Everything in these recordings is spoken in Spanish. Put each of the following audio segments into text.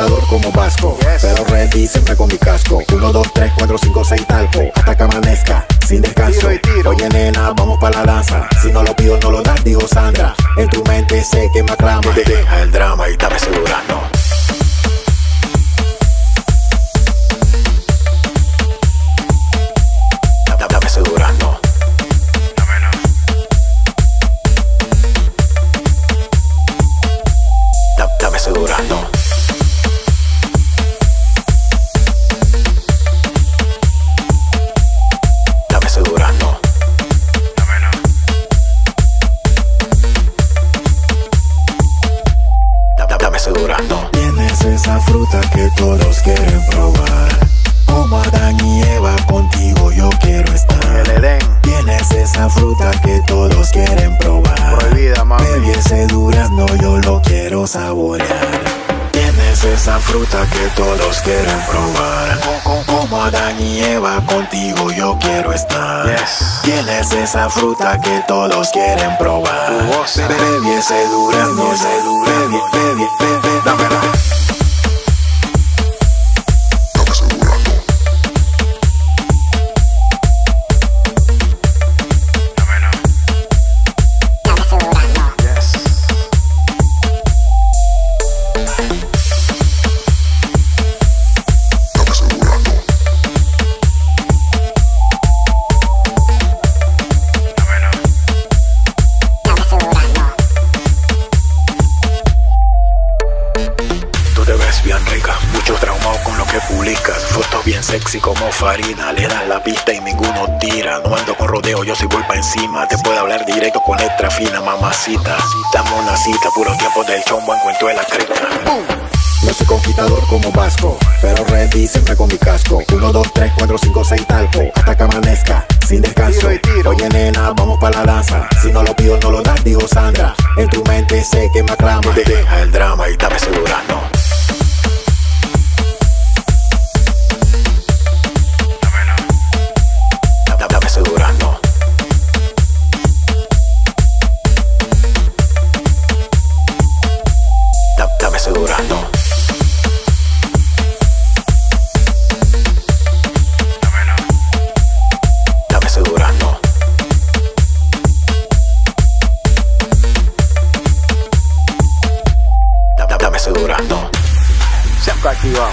conquistador como Vasco. Yes. Pero ready siempre con mi casco. 1, 2, 3, 4, 5, 6 talco. Hasta que amanezca, sin descanso. Tiro tiro. Oye, nena, vamos para la danza. Si no lo pido, no lo das, digo Sandra. En tu mente sé que me aclama. Deja el drama y dame ese durazno. Da- Dame ese durazno. Dame ese durazno. Que todos quieren probar. Como Adán y Eva, contigo yo quiero estar. El Edén, Tienes esa fruta que todos quieren probar. prohibida, mami. Baby, ese durazno yo lo quiero saborear. Tienes esa fruta que todos quieren probar. Co- co- Como Adán y Eva, contigo yo quiero estar. Yes. Tienes esa fruta que todos quieren probar. Baby, ese durazno, ese durazno, Fotos bien sexy como Farina, le dan la pista y ninguno tira. No ando con rodeo, yo soy vuelpa encima. Te puedo hablar directo con letra fina, mamacita. Dame una cita, puro tiempo del chombo, encuentro de la creta. No soy conquistador como Vasco, pero ready siempre con mi casco. 1, 2, 3, 4, 5, 6 talco. Hasta que amanezca, sin descanso. Tiro y tiro. Oye, nena, vamos para la danza. Si no lo pido, no lo das, digo Sandra. En tu mente sé que me aclama. Deja el drama y dame ese durando. Siempre activado.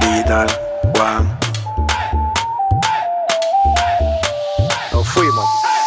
Vidal, Juan. Nos fuimos.